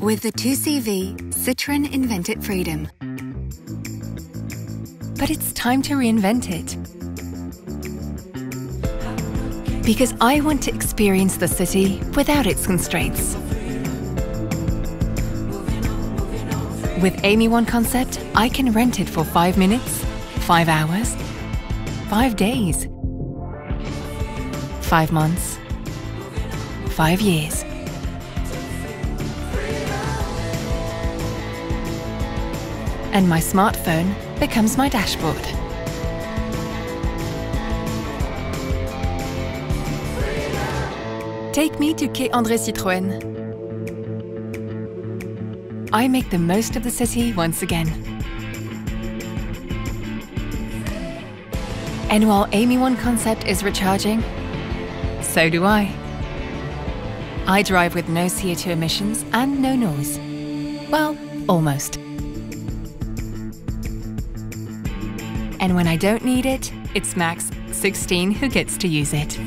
With the 2CV, Citroën invented freedom. But it's time to reinvent it. Because I want to experience the city without its constraints. With Ami One Concept, I can rent it for five minutes, five hours, five days, five months, five years. And my smartphone becomes my dashboard. Take me to Quai André Citroën. I make the most of the city once again. And while Ami One Concept is recharging, so do I. I drive with no CO2 emissions and no noise. Well, almost. And when I don't need it, it's Max, 16, who gets to use it.